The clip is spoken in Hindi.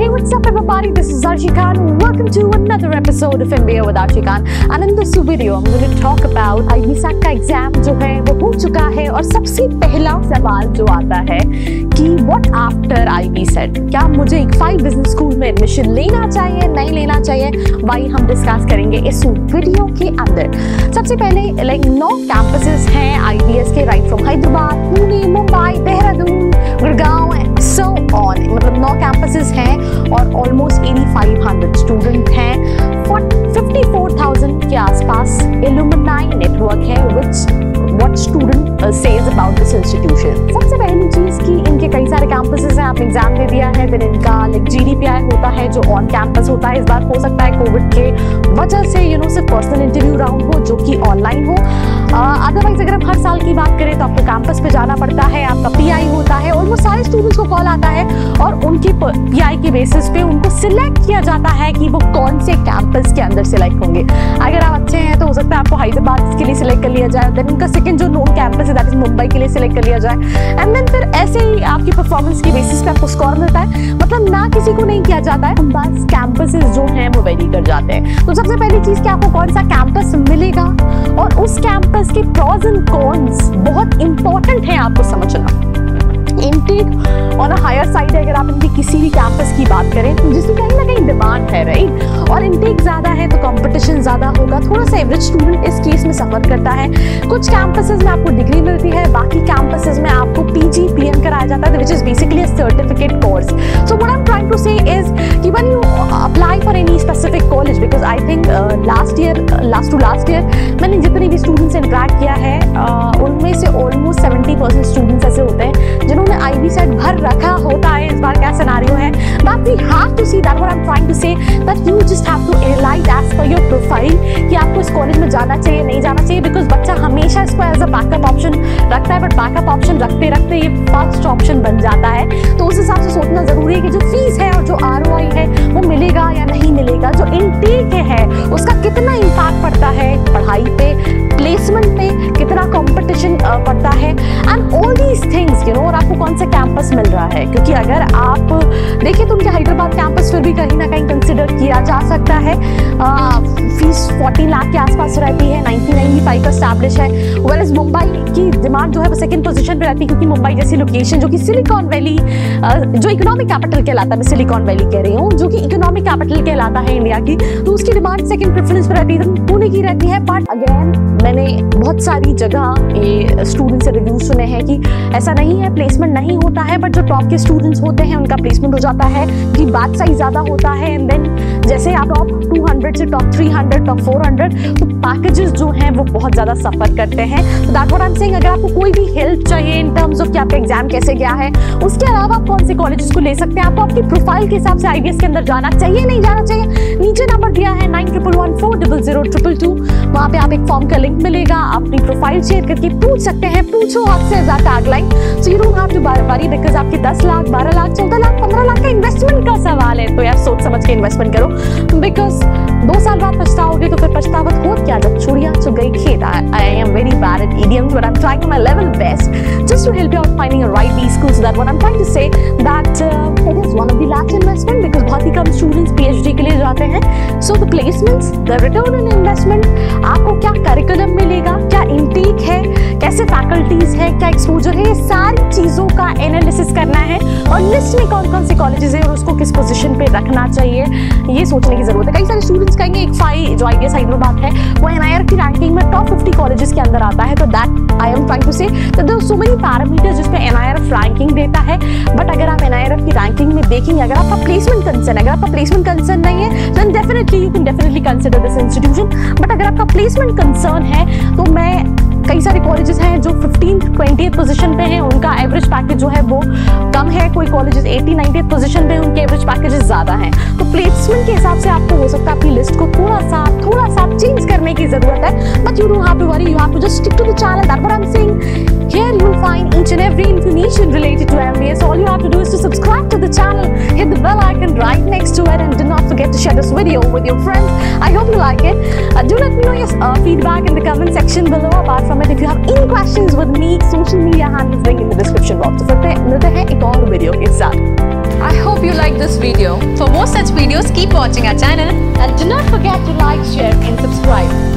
Hey, what's up, everybody? This is Archie Khan. Welcome to another episode of MBA with Archie Khan. And in this video, I'm going to talk about IBSAC का एग्जाम जो है वो हो और सबसे पहला सवाल जो आता है कि व्हाट आफ्टर IBSET क्या मुझे एक फाइव बिज़नेस स्कूल में एडमिशन लेना चाहिए नहीं लेना चाहिए? वही हम डिस्कस करेंगे इस वीडियो के अंदर। सबसे पहले लाइक नौ कैंपसेस हैं IBS के right from Hyderabad Pune Mumbai Dehradun Gurgaon so on मतलब नौ कैंपसेस हैं और ऑलमोस्ट 8500 स्टूडेंट हैं। 54,000 के आसपास इल्यूमिनाई नेटवर्क है which what says about this institution सबसे पहली चीज़ कि इनके कई सारे कैंपसेस हैं, आपने एग्ज़ाम दे दिया है, फिर इनका लाइक जीडीपीआई होता है, जो ऑन कैंपस होता है, इस बार हो सकता है कोविड के वजह से यू नो सिर्फ़ पर्सनल इंटरव्यू राउंड हो, जो कि ऑनलाइन हो। अदरवाइज़ अगर हम हर साल की बात करें तो आपको कैंपस पे जाना पड़ता है, आपका पीआई होता है और वो सारे स्टूडेंट्स को कॉल आता है। और उनकी पीआई के बेसिस पे उनको सिलेक्ट किया जाता है कि वो कौन से कैंपस के अंदर सिलेक्ट होंगे। अगर आप अच्छे हैं तो हो सकता है आपको हैदराबाद के लिए सिलेक्ट कर लिया जाए देन उनका सेकंड जो नोन कैंपस है दैट इज़ मुंबई के लिए सिलेक्ट कर लिया जाए। एंड देन फिर ऐसे ही आपकी परफॉर्मेंस की बेसिस पे आपको स्कोर मिलता है। मतलब ना किसी को नहीं किया जाता है बस कैंपसेस जो हैं, वो वेरी कर जाते हैं। तो सबसे पहली चीज़ कि आपको कौन सा कैंपस मिलेगा और उस कैंपस के प्रॉज एंड कॉन्स बहुत इंपॉर्टेंट है, आपको समझना। इनटेक ऑन अ हायर है, अगर आप इनकी किसी भी कैंपस की बात करें तो जिसकी कहीं ना कहीं डिमांड है राइट और इनटेक ज़्यादा है तो कंपटीशन ज़्यादा होगा। थोड़ा सा एवरेज स्टूडेंट इस केस में सफ़र करता है। कुछ कैंपसेज में आपको डिग्री मिलती है, बाकी कैंपसेज में आपको पी जी पी एम कराया जाता है which is basically a certificate course so what I am trying to say is कि one you apply for any specific college I think last year last to last year मैंने जितने भी स्टूडेंट्स से इंटरेक्ट किया है uh, उनमें से ऑलमोस्ट सेवेंटी परसेंट स्टूडेंट्स ऐसे होते हैं जिन्होंने आईबी सेट भर रखा होता है इस बार क्या सिनेरियो है। But we have to see that I am trying to say that you just have to analyse as per your profile कि आपको इस कॉलेज में जाना चाहिए नहीं जाना चाहिए बिकॉज़ बच्चा हमेशा इसको एज अ बैकअप ऑप्शन रखता है बट बैकअप ऑप्शन रखते रखते ये फ़र्स्ट ऑप्शन बन जाता है। जो है, उसका कितना इम्पैक्ट पड़ता है? पढ़ाई पे प्लेसमेंट पे कितना कंपटीशन पड़ता है? And all these things you know और आपको कौन सा कैंपस मिल रहा है? क्योंकि अगर आप, देखिए तो उनके हैदराबाद कैंपस फिर भी कहीं ना कहीं कंसिडर किया जा सकता है। फ़ीस 14 लाख के आसपास रहती है 1995 का स्टैब्लिश है। वेल इज़ मुंबई की डिमांड जो है, वो सेकंड पोजीशन पे रहती है, क्योंकि मुंबई जैसी लोकेशन जो कि सिलिकॉन वैली जो इकोनॉमिक कैपिटल कहलाता है, मैं सिलिकॉन वैली कह रही हूँ, जो कि इकोनॉमिक कैपिटल कहलाता है इंडिया की तो उसकी डिमांड सेकंड प्रेफरेंस पर रहती है पुणे की रहती है बट अगेन मैंने बहुत सारी जगह ये स्टूडेंट से रिव्यू सुने हैं कि ऐसा नहीं है प्लेसमेंट नहीं होता है बट जो टॉप के स्टूडेंट्स होते हैं, उनका प्लेसमेंट हो जाता है कि बात साइज़ ज़्यादा होता है एंड देन जैसे आप टॉप 200 से टॉप 300 टॉप 400 तो पैकेजेस जो हैं, वो बहुत ज़्यादा सफ़र करते हैं। तो दैट आई सेइंग अगर आपको कोई भी हेल्प चाहिए इन टर्म्स ऑफ़ कि आपका एग्ज़ाम कैसे गया है, उसके अलावा आप कौन से कॉलेजेस को ले सकते हैं? आपको आपकी प्रोफ़ाइल के हिसाब से आईबीएस के अंदर जाना चाहिए, नहीं जाना चाहिए? डबल ज़ीरो ट्रिपल टू वहाँ पे आप एक फॉर्म का लिंक मिलेगा। आप अपनी प्रोफ़ाइल शेयर करके पूछ सकते हैं। पूछो आपसे tagline so you don't have to worry because आपकी 10 लाख 12 लाख 14 लाख 15 लाख का इन्वेस्टमेंट का सवाल है। तो यार सोच समझ के इन्वेस्टमेंट करो। बिकॉज़ दो साल बाद पछताओगे तो फिर पछतावत हो क्या? जब चूड़ियाँ चुग गई खेत। I am very bad at idioms but I'm trying my level best just to help you out finding a right B school. So that what I'm trying to say that uh, it is one of the large investment because बहुत ही कम students PhD के लिए जाते हैं। So the placements the return on investment आपको क्या करिकुलम मिलेगा? क्या इंटेक है? कैसे फैकल्टीज है? क्या एक्सपोजर है? ये सारी चीज़ों का एनालिसिस करना है। और लिस्ट में कौन कौन से कॉलेजेस हैं और उसको किस पोजीशन पे रखना चाहिए, ये सोचने की ज़रूरत है। कई सारे स्टूडेंट्स कहेंगे, एक फाइव जो आई एस हैदराबाद है, वो एन की रैंकिंग में टॉप फिफ्टी कॉलेजेस के अंदर आता देयर सो मेनी पैरामीटर्स जिसपे एनआईआरएफ रैंकिंग देता है। बट अगर आप एनआईआरएफ की रैंकिंग में देखेंगे, अगर आपका प्लेसमेंट कंसर्न अगर आपका प्लेसमेंट कंसर्न नहीं है then definitely you can definitely consider this institution but अगर आपका प्लेसमेंट कंसर्न है तो मैं, कई सारे कॉलेजेस हैं जो फिफ्टीन ट्वेंटी पोजीशन पे हैं। उनका एवरेज पैकेज जो है वो कम है। कोई कॉलेजेस एटी नाइनटी पोजीशन पे उनके एवरेज पैकेजेस ज़्यादा हैं। तो प्लेसमेंट के हिसाब से आपको हो सकता है अपनी लिस्ट को थोड़ा सा थोड़ा सा चेंज करने की ज़रूरत है। But you don't have to worry you have to just stick to the channel that I am saying Hear you to find each and every information related to MBS, all you have to do is to subscribe to the channel, hit the bell icon right next to it, and do not forget to share this video with your friends. I hope you like it. Uh, do let me know your uh, feedback in the comment section below. Apart from it, if you have any questions with me, social media handles link in the description box. तो फिर मिलते हैं एक और वीडियो के साथ. I hope you like this video. For more such videos, keep watching our channel And do not forget to like, share, and subscribe.